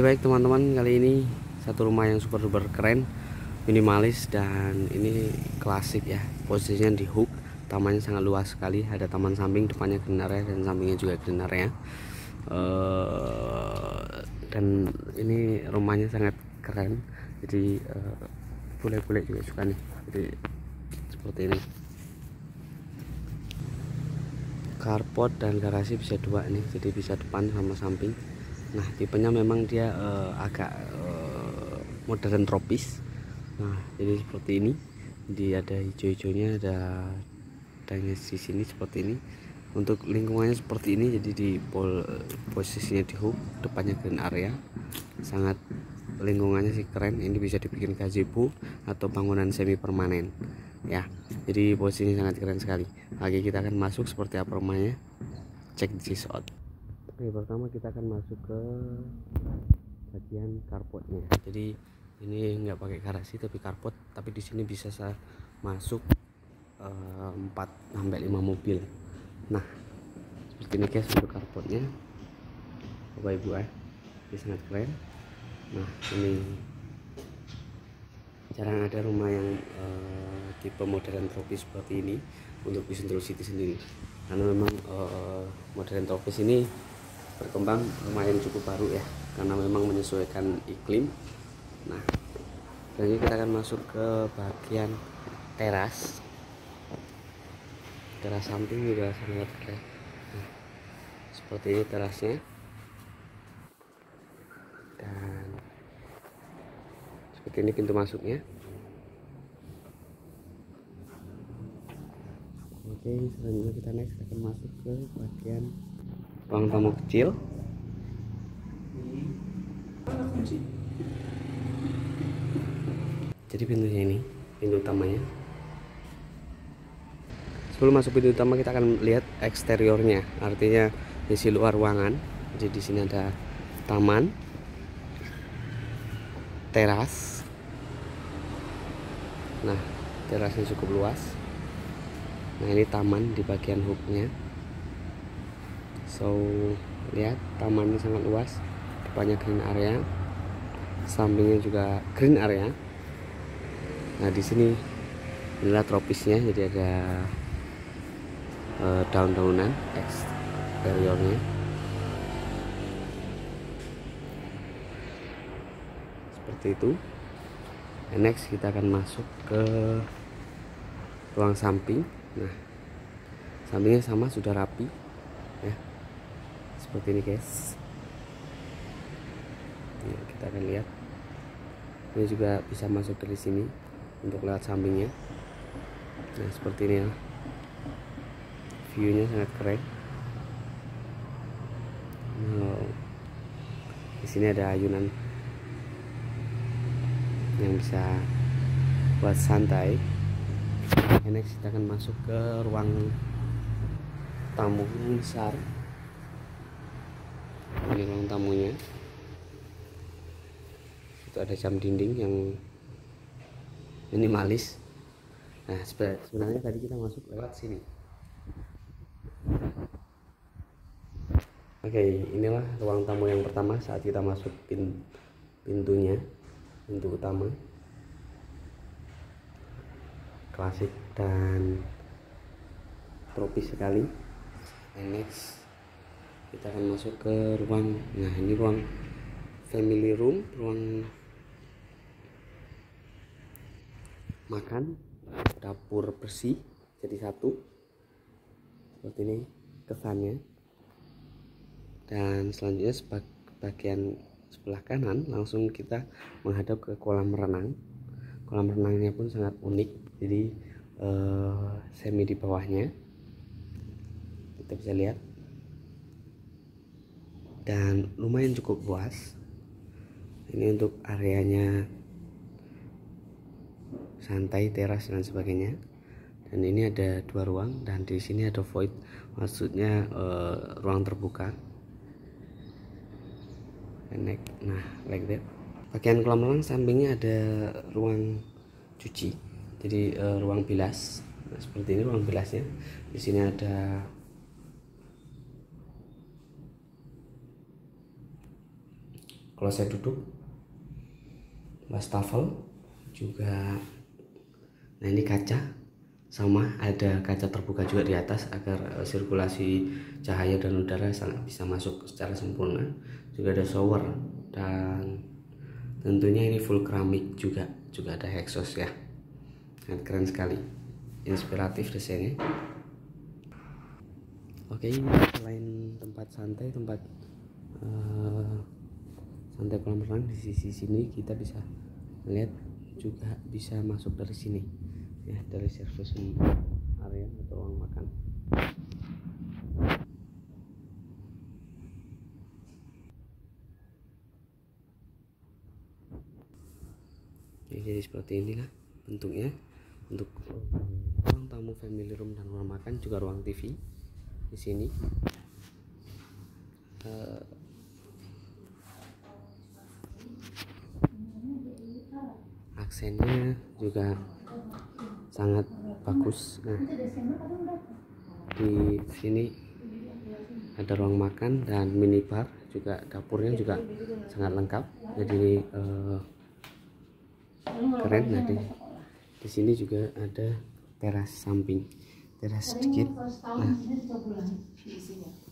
Baik teman-teman. Kali ini satu rumah yang super duper keren minimalis dan ini klasik ya. Posisinya di hook tamannya sangat luas sekali. Ada taman samping depannya green area dan sampingnya juga green area. Uh, dan ini rumahnya sangat keren. Jadi uh, bule-bule juga suka nih. Jadi seperti ini. Carport dan garasi bisa dua nih. Jadi bisa depan sama samping nah tipenya memang dia uh, agak uh, modern tropis. Nah jadi seperti ini. Di ada hijau-hijaunya ada adanya di sini seperti ini. Untuk lingkungannya seperti ini jadi di pol, posisinya di hook depannya green area. Sangat lingkungannya sih keren. Ini bisa dibikin gazebo atau bangunan semi permanen ya. Jadi posisinya sangat keren sekali. Lagi kita akan masuk seperti apa rumahnya. Cek this out Oke, pertama kita akan masuk ke bagian carportnya. Jadi ini nggak pakai garasi tapi carport, tapi di sini bisa saya masuk uh, 4 sampai 5 mobil. Nah, seperti ini guys untuk carportnya. Bapak Ibu ya. Ini sangat keren. Nah, ini jarang ada rumah yang uh, tipe modern tropis seperti ini untuk Sentul City sendiri. Karena memang uh, modern tropis ini berkembang lumayan cukup baru ya karena memang menyesuaikan iklim. Nah selanjutnya kita akan masuk ke bagian teras. Teras samping juga sangat keren. Nah, seperti ini terasnya. Dan seperti ini pintu masuknya. Oke selanjutnya kita next akan masuk ke bagian ruang tamu kecil. Jadi pintunya ini pintu utamanya. Sebelum masuk pintu utama kita akan lihat eksteriornya. Artinya isi luar ruangan. Jadi di sini ada taman teras. Nah terasnya cukup luas. Nah ini taman di bagian hooknya so lihat tamannya sangat luas depannya green area. Sampingnya juga green area. Nah di sini inilah tropisnya jadi ada uh, daun-daunan eksteriornya. Seperti itu. And next kita akan masuk ke ruang samping. Nah sampingnya sama sudah rapi seperti ini guys. Ya, kita akan lihat. Ini juga bisa masuk dari sini untuk lewat sampingnya. Nah seperti ini ya. Viewnya sangat keren. Wow. di sini ada ayunan yang bisa buat santai. Next kita akan masuk ke ruang tamu besar ini ruang tamunya. Itu ada jam dinding yang minimalis. Nah sebenarnya tadi kita masuk lewat sini. Oke inilah ruang tamu yang pertama saat kita masuk pin pintunya pintu utama. Klasik dan tropis sekali. And next kita akan masuk ke ruang nah ini ruang family room ruang makan dapur bersih jadi satu. Seperti ini kesannya. Dan selanjutnya bagian sebelah kanan langsung kita menghadap ke kolam renang. Kolam renangnya pun sangat unik jadi uh, semi di bawahnya. Kita bisa lihat dan lumayan cukup luas. Ini untuk areanya santai teras dan sebagainya. Dan ini ada dua ruang dan di sini ada void. Maksudnya uh, ruang terbuka. Nah like that. Bagian kolam renang sampingnya ada ruang cuci. Jadi uh, ruang bilas. Nah, seperti ini ruang bilasnya. Di sini ada kalau saya duduk wastafel juga nah ini kaca sama ada kaca terbuka juga di atas agar uh, sirkulasi cahaya dan udara sangat bisa masuk secara sempurna. Juga ada shower dan tentunya ini full keramik juga juga ada exhaust ya. Sangat keren sekali inspiratif desainnya. Oke ini selain tempat santai tempat uh, santai kolam renang di sisi sini kita bisa melihat juga bisa masuk dari sini. Ya dari service area atau ruang makan. Ya, jadi seperti inilah bentuknya. Untuk ruang tamu family room dan ruang makan juga ruang TV di sini. Uh, aksennya juga sangat bagus. Nah di sini ada ruang makan dan minibar juga dapurnya juga sangat lengkap. Jadi uh, keren. Nah di, di sini juga ada teras samping teras sedikit. Nah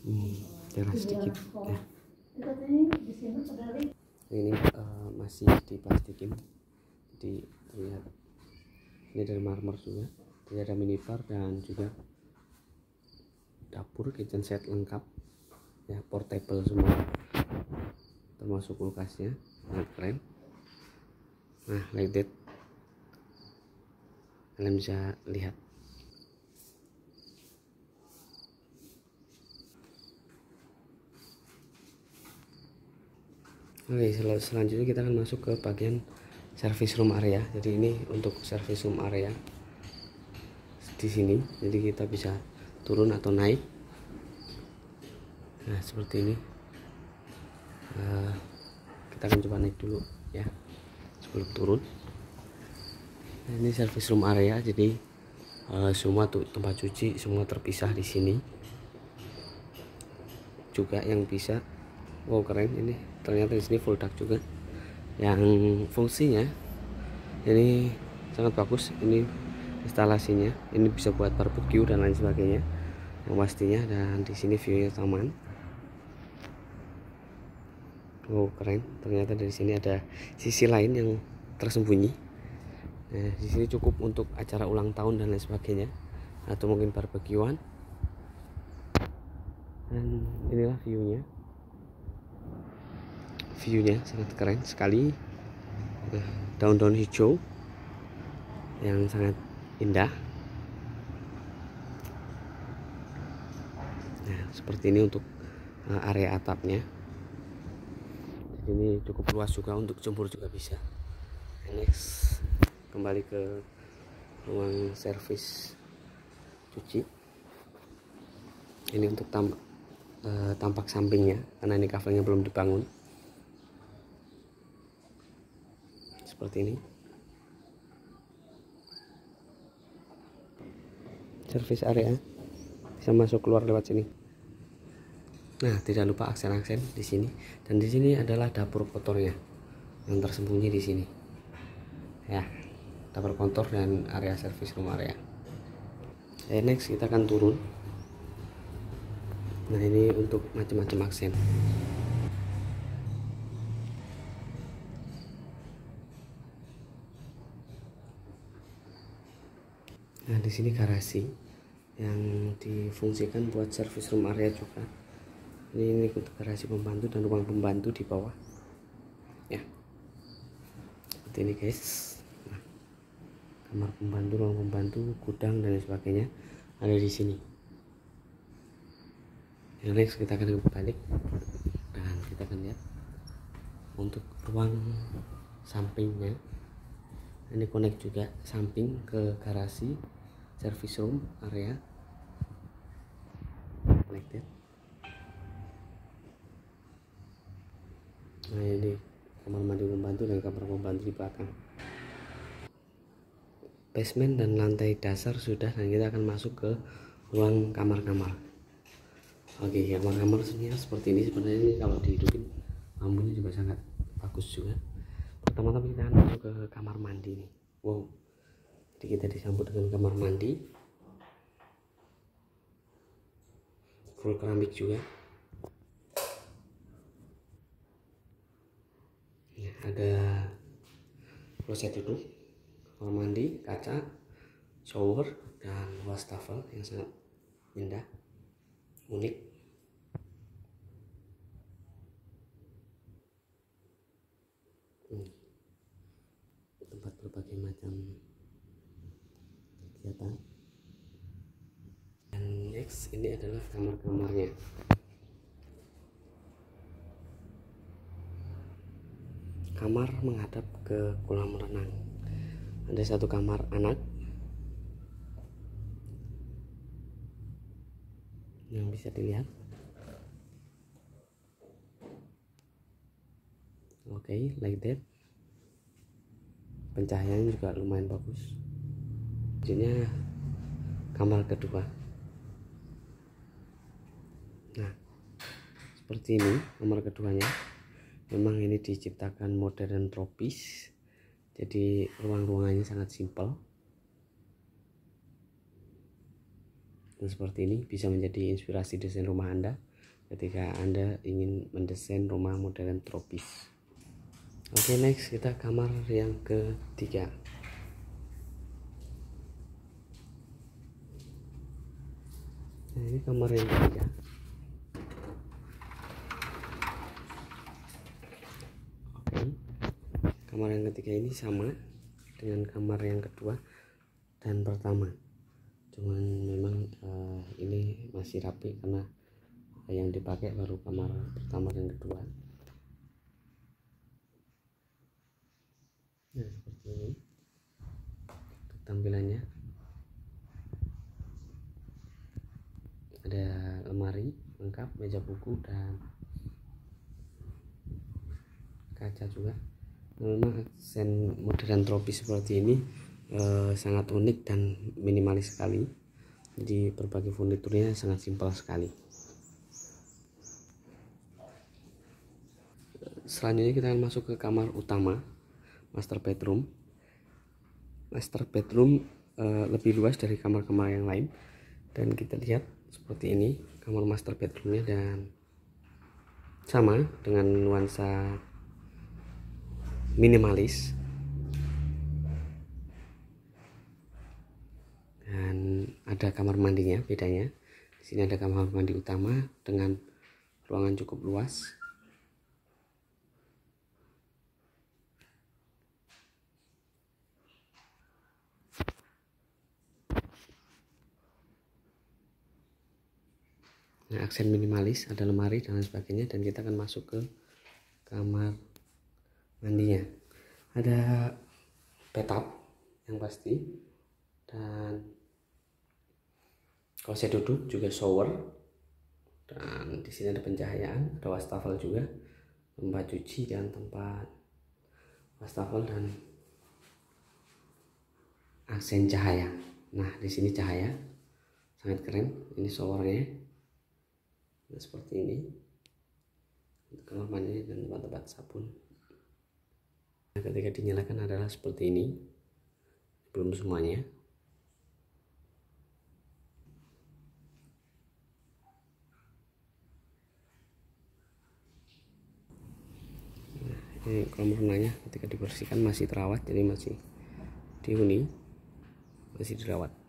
hmm, teras sedikit. Ya. ini uh, masih diplastikin jadi terlihat ini dari marmer juga. Jadi ada minibar dan juga dapur kitchen set lengkap. Ya portable semua. Termasuk kulkasnya. Sangat keren. Nah like that kalian bisa lihat. Oke, selanjutnya kita akan masuk ke bagian service room area. Jadi ini untuk service room area di sini. Jadi kita bisa turun atau naik. Nah seperti ini. Uh, kita akan coba naik dulu ya sebelum turun. Nah, ini service room area. Jadi uh, semua tuh tempat cuci semua terpisah di sini. Juga yang bisa wow keren ini. Ternyata di sini full dark juga yang fungsinya. Ini sangat bagus ini instalasinya. Ini bisa buat barbecue dan lain sebagainya yang pastinya. Dan di sini viewnya taman oh keren. Ternyata dari sini ada sisi lain yang tersembunyi. Nah di sini cukup untuk acara ulang tahun dan lain sebagainya. Atau mungkin barbekyuan dan inilah viewnya viewnya sangat keren sekali. Daun-daun hijau yang sangat indah. Nah seperti ini untuk uh, area atapnya. Ini cukup luas juga untuk jemur juga bisa. Next kembali ke ruang servis cuci. Ini untuk tampak uh, tampak sampingnya karena ini covernya belum dibangun seperti ini. Service area bisa masuk keluar lewat sini. Nah tidak lupa aksen-aksen di sini. Dan di sini adalah dapur kotornya yang tersembunyi di sini. Ya dapur kotor dan area service room area. Eh, next kita akan turun. Nah ini untuk macam-macam aksen Nah, di sini garasi yang difungsikan buat service room area juga. Ini ini untuk garasi pembantu dan ruang pembantu di bawah. Ya. Seperti ini, guys. Nah, kamar pembantu, ruang pembantu, gudang dan sebagainya ada di sini. Yang next kita akan balik dan kita akan lihat untuk ruang sampingnya ini connect juga samping ke garasi service room area. Connected nah ini kamar mandi pembantu dan kamar pembantu di belakang. Basement dan lantai dasar sudah dan kita akan masuk ke ruang kamar-kamar. Oke kamar-kamar sebenarnya seperti ini. Sebenarnya ini kalau dihidupin lampunya juga sangat bagus juga. Pertama-tama kita akan masuk ke kamar mandi nih wow jadi kita disambut dengan kamar mandi. Full keramik juga. Ya, ada kloset duduk kamar mandi kaca shower dan wastafel yang sangat indah unik. Tempat berbagai macam dan next ini adalah kamar-kamarnya. Kamar menghadap ke kolam renang. Ada satu kamar anak yang bisa dilihat. Oke okay, like that. Pencahayaan juga lumayan bagus Jadinya kamar kedua. Nah seperti ini kamar keduanya. Memang ini diciptakan modern tropis. Jadi ruang-ruangannya sangat simpel. Dan seperti ini bisa menjadi inspirasi desain rumah anda ketika anda ingin mendesain rumah modern tropis. Oke okay, next kita kamar yang ketiga nah ini kamar yang ketiga. Oke. Kamar yang ketiga ini sama dengan kamar yang kedua dan pertama. Cuman memang uh, ini masih rapi karena yang dipakai baru kamar pertama dan kedua. Nah seperti ini. Tampilannya ada lemari lengkap meja buku dan kaca juga. Memang aksen modern tropis seperti ini eh, sangat unik dan minimalis sekali. Jadi berbagai furniturnya sangat simpel sekali. Selanjutnya kita akan masuk ke kamar utama master bedroom. Master bedroom uh, lebih luas dari kamar-kamar yang lain. Dan kita lihat seperti ini kamar master bedroomnya dan sama dengan nuansa minimalis. Dan ada kamar mandinya bedanya. Di sini ada kamar mandi utama dengan ruangan cukup luas nah, aksen minimalis ada lemari dan lain sebagainya dan kita akan masuk ke kamar mandinya. Ada bathtub yang pasti dan kalau saya duduk juga shower dan di sini ada pencahayaan ada wastafel juga tempat cuci dan tempat wastafel dan aksen cahaya. Nah di sini cahaya sangat keren ini showernya nah, seperti ini. Untuk kamar mandi dan tempat-tempat sabun. Nah, ketika dinyalakan adalah seperti ini. Belum semuanya. Nah, ini kolam renangnya ketika dibersihkan masih terawat jadi masih dihuni masih dirawat